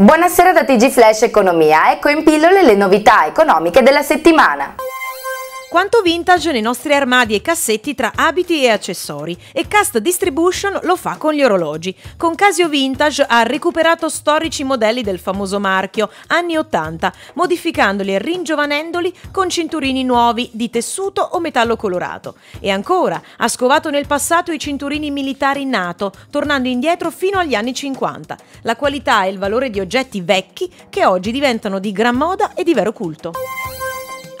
Buonasera da TG Flash Economia, ecco in pillole le novità economiche della settimana. Quanto vintage nei nostri armadi e cassetti tra abiti e accessori e Cast Distribution lo fa con gli orologi. Con Casio Vintage ha recuperato storici modelli del famoso marchio anni 80, modificandoli e ringiovanendoli con cinturini nuovi di tessuto o metallo colorato. E ancora, ha scovato nel passato i cinturini militari NATO, tornando indietro fino agli anni 50. La qualità e il valore di oggetti vecchi che oggi diventano di gran moda e di vero culto.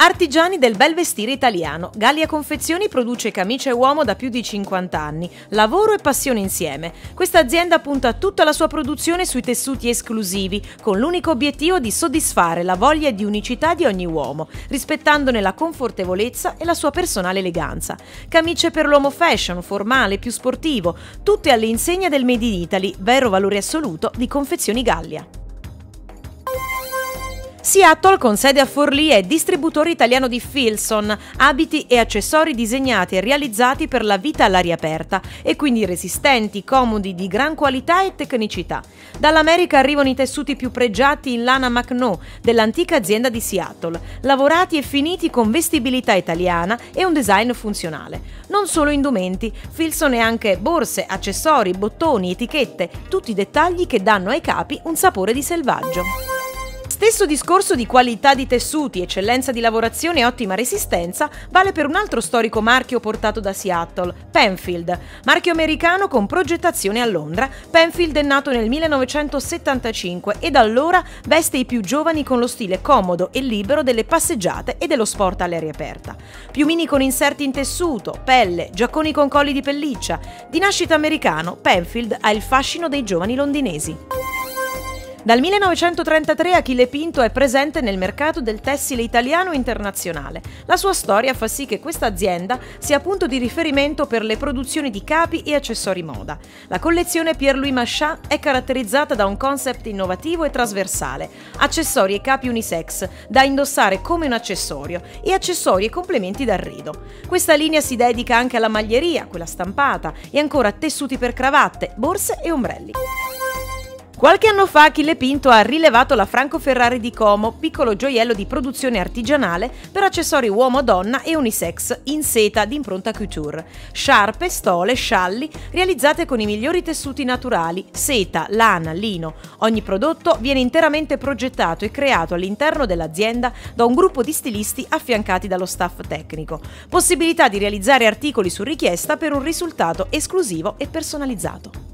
Artigiani del bel vestire italiano. Gallia Confezioni produce camicie uomo da più di 50 anni. Lavoro e passione insieme. Questa azienda punta tutta la sua produzione sui tessuti esclusivi, con l'unico obiettivo di soddisfare la voglia di unicità di ogni uomo, rispettandone la confortevolezza e la sua personale eleganza. Camicie per l'uomo fashion, formale, più sportivo, tutte all'insegna del Made in Italy, vero valore assoluto di Confezioni Gallia. Seattle, con sede a Forlì, è distributore italiano di Filson, abiti e accessori disegnati e realizzati per la vita all'aria aperta e quindi resistenti, comodi, di gran qualità e tecnicità. Dall'America arrivano i tessuti più pregiati in lana McNo dell'antica azienda di Seattle, lavorati e finiti con vestibilità italiana e un design funzionale. Non solo indumenti, Filson è anche borse, accessori, bottoni, etichette, tutti dettagli che danno ai capi un sapore di selvaggio. Stesso discorso di qualità di tessuti, eccellenza di lavorazione e ottima resistenza vale per un altro storico marchio portato da Seattle, Penfield. Marchio americano con progettazione a Londra, Penfield è nato nel 1975 e da allora veste i più giovani con lo stile comodo e libero delle passeggiate e dello sport all'aria aperta. Piumini con inserti in tessuto, pelle, giacconi con colli di pelliccia. Di nascita americano, Penfield ha il fascino dei giovani londinesi. Dal 1933 Achille Pinto è presente nel mercato del tessile italiano e internazionale. La sua storia fa sì che questa azienda sia punto di riferimento per le produzioni di capi e accessori moda. La collezione Pierre-Louis Machat è caratterizzata da un concept innovativo e trasversale, accessori e capi unisex, da indossare come un accessorio, e accessori e complementi d'arredo. Questa linea si dedica anche alla maglieria, quella stampata, e ancora tessuti per cravatte, borse e ombrelli. Qualche anno fa Achille Pinto ha rilevato la Franco Ferrari di Como, piccolo gioiello di produzione artigianale per accessori uomo-donna e unisex in seta di impronta couture. Sciarpe, stole, scialli realizzate con i migliori tessuti naturali, seta, lana, lino. Ogni prodotto viene interamente progettato e creato all'interno dell'azienda da un gruppo di stilisti affiancati dallo staff tecnico. Possibilità di realizzare articoli su richiesta per un risultato esclusivo e personalizzato.